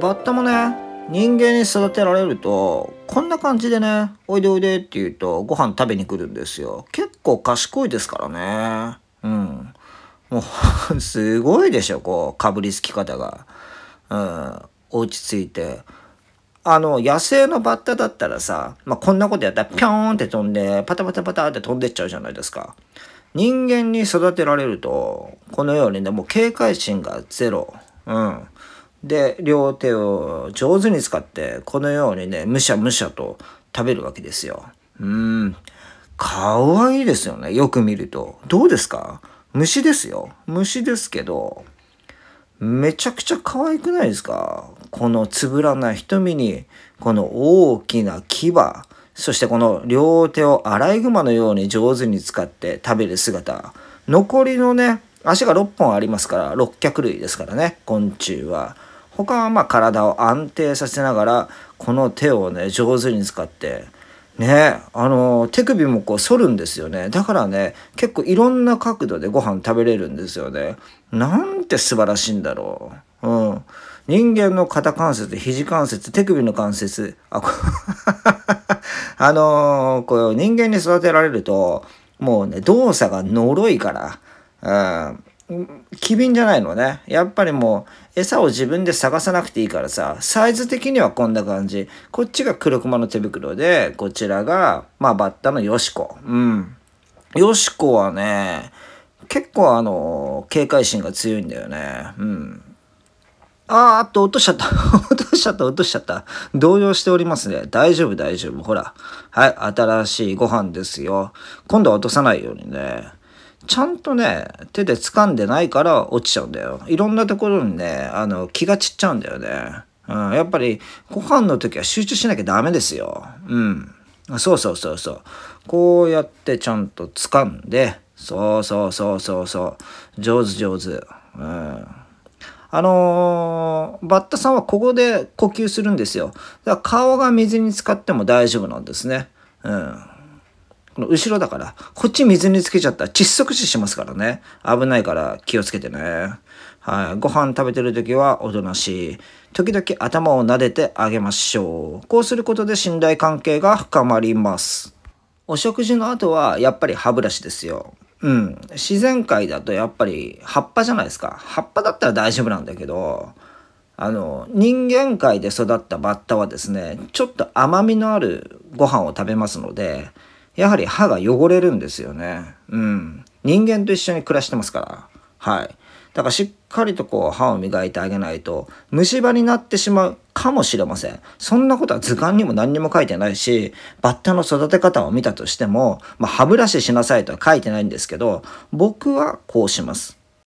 バッタもね人間に育てられるとこんな感じでね「おいでおいで」って言うとご飯食べに来るんですよ。結構賢いですからね。うん。もう すごいでしょこうかぶりつき方が。うん。落ち着いて。あの野生のバッタだったらさ、まあ、こんなことやったらピョーンって飛んでパタパタパタって飛んでっちゃうじゃないですか。人間に育てられるとこのようにねもう警戒心がゼロ。うん。で両手を上手に使ってこのようにねむしゃむしゃと食べるわけですよ。うんかわいいですよねよく見ると。どうですか？虫ですよ。虫ですけどめちゃくちゃ可愛くないですか？このつぶらな瞳にこの大きな牙そしてこの両手をアライグマのように上手に使って食べる姿残りのね足が6本ありますから6脚類ですからね昆虫は。他はまあ体を安定させながらこの手をね上手に使ってねあの手首もこう反るんですよね。だからね結構いろんな角度でご飯食べれるんですよね。なんて素晴らしいんだろう。うん。人間の肩関節肘関節手首の関節あ あのー、こう人間に育てられるともうね動作が呪いからうん。機敏じゃないのね。やっぱりもう餌を自分で探さなくていいからさ、サイズ的にはこんな感じ。こっちが黒熊の手袋で、こちらが、まあバッタのヨシコ。うん。ヨシコはね、結構あの、警戒心が強いんだよね。うん。あーっと落としちゃった。落としちゃった、落としちゃった。動揺しておりますね。大丈夫、大丈夫。ほら。はい、新しいご飯ですよ。今度は落とさないようにね。ちゃんとね、手で掴んでないから落ちちゃうんだよ。いろんなところにね、あの、気が散っちゃうんだよね。うん、やっぱり、ご飯の時は集中しなきゃダメですよ。うん。そうそうそうそう。こうやってちゃんと掴んで、そうそうそうそうそう。上手上手。うん。あのー、バッタさんはここで呼吸するんですよ。だから顔が水に浸かっても大丈夫なんですね。うん。この後ろだから、こっち水につけちゃったら窒息死しますからね。危ないから気をつけてね。はい。ご飯食べてる時はおとなしい。時々頭を撫でてあげましょう。こうすることで信頼関係が深まります。お食事の後はやっぱり歯ブラシですよ。うん。自然界だとやっぱり葉っぱじゃないですか。葉っぱだったら大丈夫なんだけど、あの、人間界で育ったバッタはですね、ちょっと甘みのあるご飯を食べますので、やはり歯が汚れるんですよね。うん。人間と一緒に暮らしてますから。はい。だからしっかりとこう歯を磨いてあげないと虫歯になってしまうかもしれません。そんなことは図鑑にも何にも書いてないし、バッタの育て方を見たとしても、まあ、歯ブラシしなさいとは書いてないんですけど、僕はこうします。